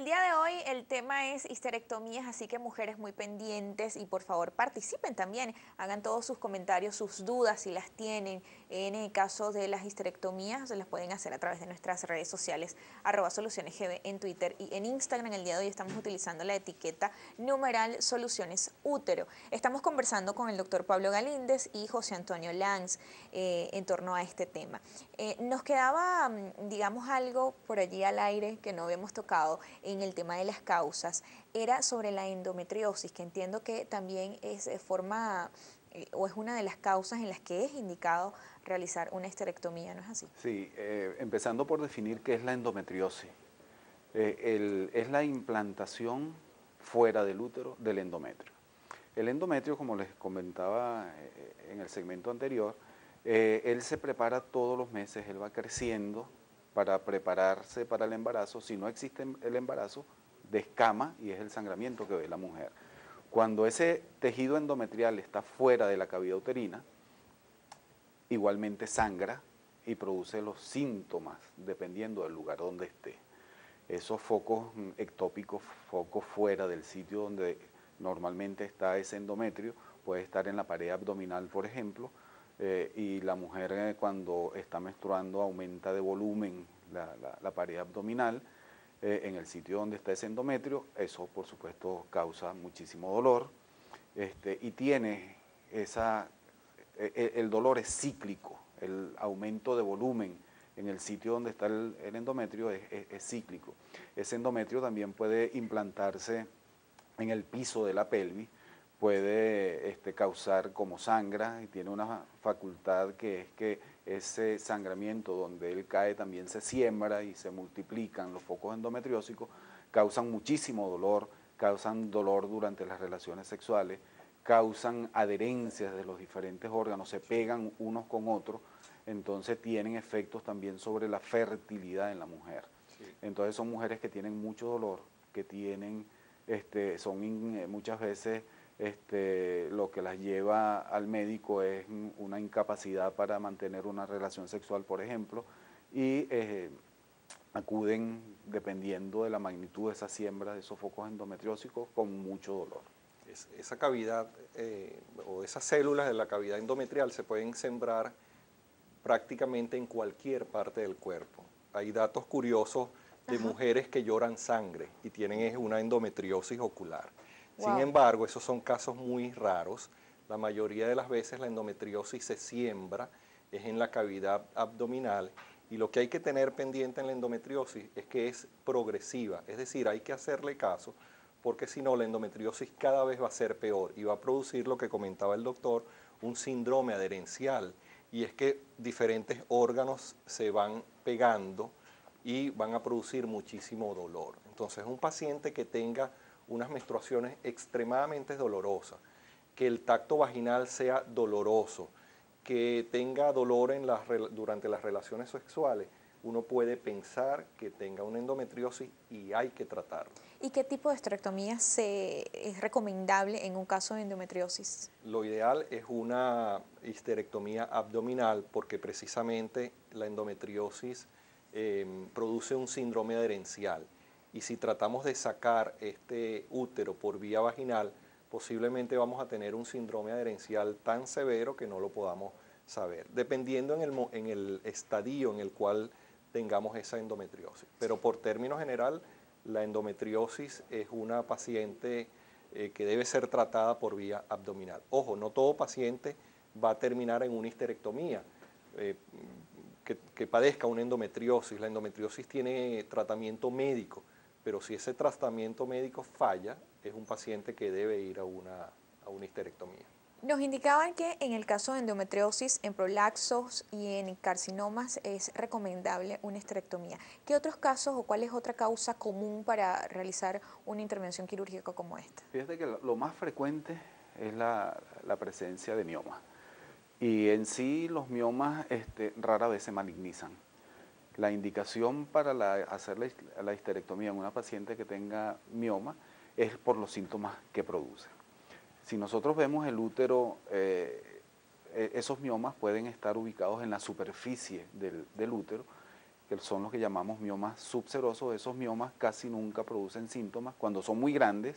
El día de hoy el tema es histerectomías, así que mujeres muy pendientes y por favor participen también, hagan todos sus comentarios, sus dudas si las tienen. En el caso de las histerectomías, se las pueden hacer a través de nuestras redes sociales, arroba solucionesgb en Twitter y en Instagram. El día de hoy estamos utilizando la etiqueta numeral soluciones útero. Estamos conversando con el doctor Pablo Galíndez y José Antonio Lanz eh, en torno a este tema. Eh, nos quedaba, mm, digamos, algo por allí al aire que no habíamos tocado en el tema de las causas era sobre la endometriosis, que entiendo que también es eh, forma eh, o es una de las causas en las que es indicado realizar una esterectomía, ¿no es así? Sí, eh, empezando por definir qué es la endometriosis. es la implantación fuera del útero del endometrio. El endometrio, como les comentaba en el segmento anterior, él se prepara todos los meses, él va creciendo, para prepararse para el embarazo. Si no existe el embarazo, descama y es el sangramiento que ve la mujer. Cuando ese tejido endometrial está fuera de la cavidad uterina, igualmente sangra y produce los síntomas dependiendo del lugar donde esté. Esos focos mm, ectópicos, focos fuera del sitio donde normalmente está ese endometrio, puede estar en la pared abdominal, por ejemplo, eh, y la mujer eh, cuando está menstruando aumenta de volumen la, pared abdominal eh, en el sitio donde está ese endometrio, eso por supuesto causa muchísimo dolor. Este, y tiene esa, e, e, el, dolor es cíclico, el aumento de volumen en el sitio donde está el, endometrio es, cíclico. Ese endometrio también puede implantarse en el piso de la pelvis, puede este, causar como sangra y tiene una facultad que es que ese sangramiento donde él cae también se siembra y se multiplican los focos endometriósicos, causan muchísimo dolor, causan dolor durante las relaciones sexuales, causan adherencias de los diferentes órganos, se pegan unos con otros, entonces tienen efectos también sobre la fertilidad en la mujer. Entonces son mujeres que tienen mucho dolor, que tienen, este, son muchas veces este, lo que las lleva al médico es una incapacidad para mantener una relación sexual, por ejemplo, y eh, acuden, dependiendo de la magnitud de esa siembra, de esos focos endometriósicos, con mucho dolor. esa cavidad eh, o esas células de la cavidad endometrial se pueden sembrar prácticamente en cualquier parte del cuerpo. Hay datos curiosos de mujeres que lloran sangre y tienen una endometriosis ocular. Sin embargo, esos son casos muy raros. La mayoría de las veces la endometriosis se siembra, es en la cavidad abdominal y lo que hay que tener pendiente en la endometriosis es que es progresiva, es decir, hay que hacerle caso porque si no la endometriosis cada vez va a ser peor y va a producir lo que comentaba el doctor, un síndrome adherencial y es que diferentes órganos se van pegando y van a producir muchísimo dolor. Entonces un paciente que tenga unas menstruaciones extremadamente dolorosas, que el tacto vaginal sea doloroso, que tenga dolor en las, durante las relaciones sexuales, uno puede pensar que tenga una endometriosis y hay que tratarlo. ¿Y qué tipo de esterectomía se, es recomendable en un caso de endometriosis? Lo ideal es una histerectomía abdominal porque precisamente la endometriosis eh, produce un síndrome adherencial y si tratamos de sacar este útero por vía vaginal, posiblemente vamos a tener un síndrome adherencial tan severo que no lo podamos saber, dependiendo en el, en el estadio en el cual tengamos esa endometriosis. Pero por término general, la endometriosis es una paciente eh, que debe ser tratada por vía abdominal. Ojo, no todo paciente va a terminar en una histerectomía. Eh, que, que, padezca una endometriosis. La endometriosis tiene tratamiento médico, pero si ese tratamiento médico falla, es un paciente que debe ir a una, a una histerectomía. Nos indicaban que en el caso de endometriosis, en prolaxos y en carcinomas es recomendable una histerectomía. ¿Qué otros casos o cuál es otra causa común para realizar una intervención quirúrgica como esta? Fíjate que lo más frecuente es la, la presencia de mioma. Y en sí los miomas este, rara vez se malignizan. La indicación para hacer la, histerectomía en una paciente que tenga mioma es por los síntomas que produce. Si nosotros vemos el útero, eh, e, esos miomas pueden estar ubicados en la superficie del, útero que son los que llamamos miomas subserosos, esos miomas casi nunca producen síntomas. Cuando son muy grandes,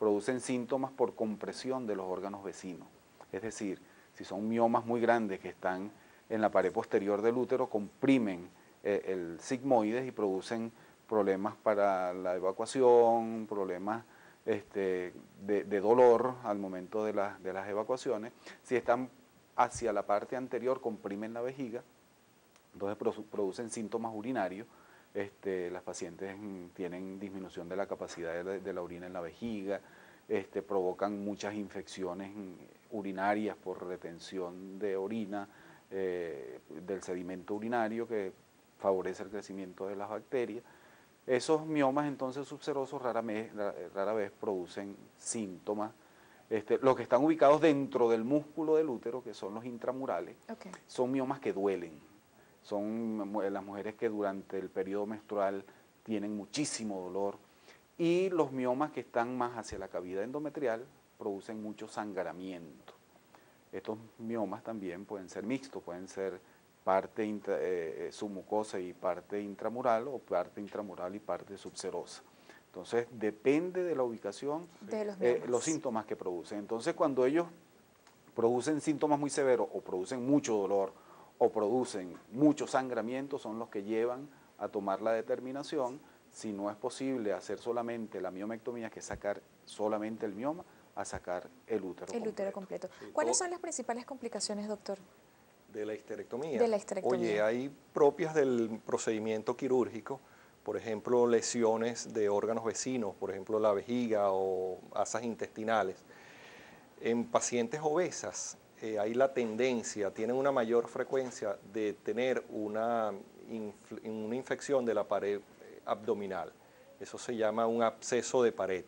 producen síntomas por compresión de los órganos vecinos. Es decir, si son miomas muy grandes que están en la pared posterior del útero, comprimen eh, el sigmoides y producen problemas para la evacuación, problemas este, de, dolor al momento de, las evacuaciones. Si están hacia la parte anterior, comprimen la vejiga, entonces producen síntomas urinarios. Este, las pacientes tienen disminución de la capacidad de, la orina en la vejiga, este, provocan muchas infecciones urinarias por retención de orina, eh, del sedimento urinario que favorece el crecimiento de las bacterias. Esos miomas entonces subserosos rara vez, rara vez producen síntomas. Este, los que están ubicados dentro del músculo del útero, que son los intramurales, son miomas que duelen son las mujeres que durante el periodo menstrual tienen muchísimo dolor y los miomas que están más hacia la cavidad endometrial producen mucho sangramiento. Estos miomas también pueden ser mixtos, pueden ser parte eh, eh, submucosa y parte intramural o parte intramural y parte subserosa. Entonces depende de la ubicación de los, eh, los síntomas que producen. Entonces cuando ellos producen síntomas muy severos o producen mucho dolor o producen mucho sangramiento son los que llevan a tomar la determinación, si no es posible hacer solamente la miomectomía, que es sacar solamente el mioma, a sacar el útero El útero completo. ¿Cuáles son las principales complicaciones, doctor? De la histerectomía. De la histerectomía. Oye, hay propias del procedimiento quirúrgico, por ejemplo, lesiones de órganos vecinos, por ejemplo, la vejiga o asas intestinales. En pacientes obesas, eh, hay la tendencia, tienen una mayor frecuencia de tener una, una infección de la pared eh, abdominal. Eso se llama un absceso de pared.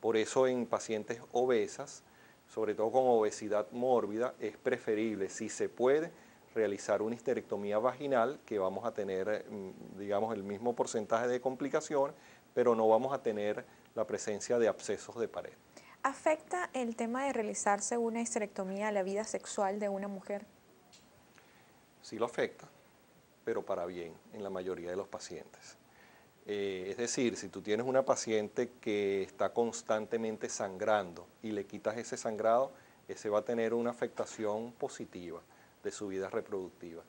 Por eso en pacientes obesas, sobre todo con obesidad mórbida, es preferible, si se puede, realizar una histerectomía vaginal, que vamos a tener, mm, digamos, el mismo porcentaje de complicaciones, pero no vamos a tener la presencia de abscesos de pared. ¿Afecta el tema de realizarse una histerectomía a la vida sexual de una mujer? Sí lo afecta, pero para bien en la mayoría de los pacientes. Eh, es decir, si tú tienes una paciente que está constantemente sangrando y le quitas ese sangrado, ese va a tener una afectación positiva de su vida reproductiva.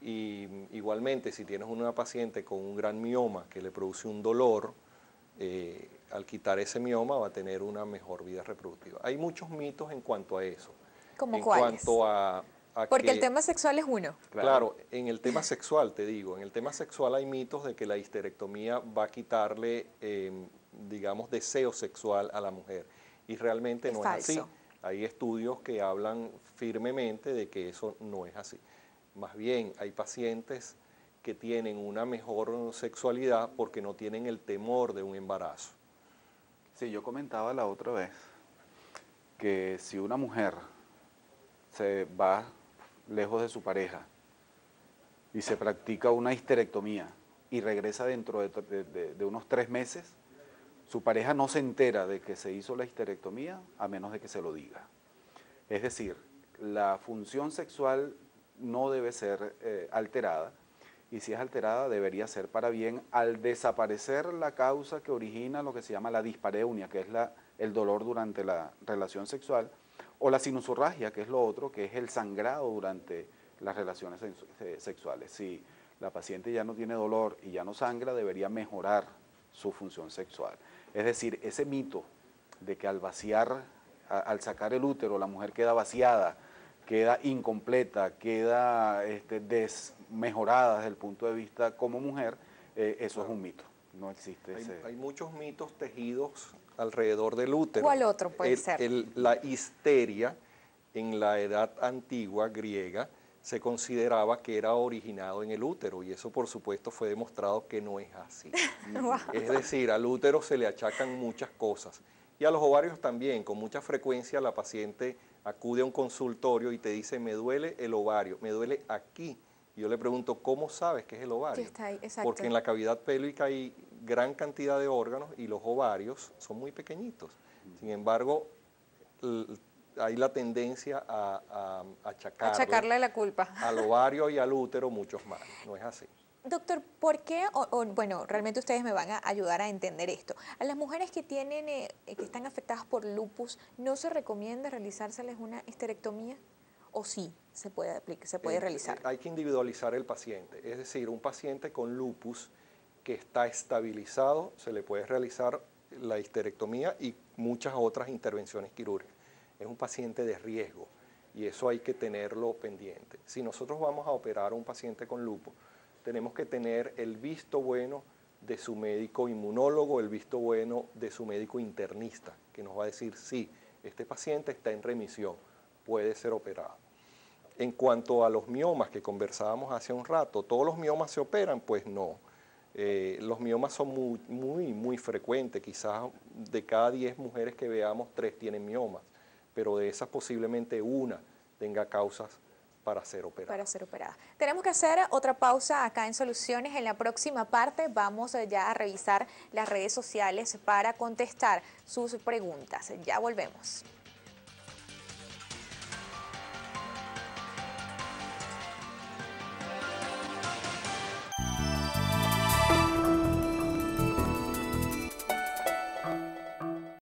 Y igualmente, si tienes una paciente con un gran mioma que le produce un dolor, eh, al quitar ese mioma va a tener una mejor vida reproductiva. Hay muchos mitos en cuanto a eso. ¿Cómo en cuáles? cuanto a, Porque el tema sexual es uno. Claro. en el tema sexual, te digo, en el tema sexual hay mitos de que la histerectomía va a quitarle, em, digamos, deseo sexual a la mujer. Y realmente no es así. Hay estudios que hablan firmemente de que eso no es así. Más bien, hay pacientes que tienen una mejor sexualidad porque no tienen el temor de un embarazo. Sí, yo comentaba la otra vez que si una mujer se va lejos de su pareja y se practica una histerectomía y regresa dentro de, unos tres meses, su pareja no se entera de que se hizo la histerectomía a menos de que se lo diga. Es decir, la función sexual no debe ser eh, alterada y si es alterada debería ser para bien al desaparecer la causa que origina lo que se llama la dispareunia, que es el dolor durante la relación sexual, o la sinusurragia, que es lo otro, que es el sangrado durante las relaciones eh, sexuales. Si la paciente ya no tiene dolor y ya no sangra, debería mejorar su función sexual. Es decir, ese mito de que al vaciar, al sacar el útero, la mujer queda vaciada, queda incompleta, queda este, desmejorada desde el punto de vista como mujer, eh, eso es un mito. No existe hay, ese... Hay muchos mitos tejidos alrededor del útero. ¿Cuál otro puede ser? la histeria en la edad antigua griega se consideraba que era originado en el útero y eso por supuesto fue demostrado que no es así. Es decir, al útero se le achacan muchas cosas y a los ovarios también, con mucha frecuencia la paciente acude a un consultorio y te dice, me duele el ovario, me duele aquí. Y yo le pregunto, ¿cómo sabes que es el ovario? Porque en la cavidad pélvica hay gran cantidad de órganos y los ovarios son muy pequeñitos. Sin embargo, hay la tendencia a, a, achacarle, la culpa al ovario y al útero muchos más. No es así. Doctor, ¿por qué, o, bueno, realmente ustedes me van a ayudar a entender esto? A las mujeres que tienen, eh, que están afectadas por lupus, ¿no se recomienda realizárseles una histerectomía? ¿O sí se puede, se puede eh, realizar? Hay que individualizar el paciente, es decir, un paciente con lupus que está estabilizado, se le puede realizar la histerectomía y muchas otras intervenciones quirúrgicas. Es un paciente de riesgo y eso hay que tenerlo pendiente. Si nosotros vamos a operar a un paciente con lupus, tenemos que tener el visto bueno de su médico inmunólogo, el visto bueno de su médico internista, que nos va a decir, sí, este paciente está en remisión, puede ser operado. En cuanto a los miomas que conversábamos hace un rato, ¿todos los miomas se operan? Pues no. Eh, los miomas son muy, muy, muy frecuentes, quizás de cada 10 mujeres que veamos, 3 tienen miomas, pero de esas posiblemente una tenga causas para ser operada. Para ser operada. Tenemos que hacer otra pausa acá en Soluciones. En la próxima parte vamos ya a revisar las redes sociales para contestar sus preguntas. Ya volvemos.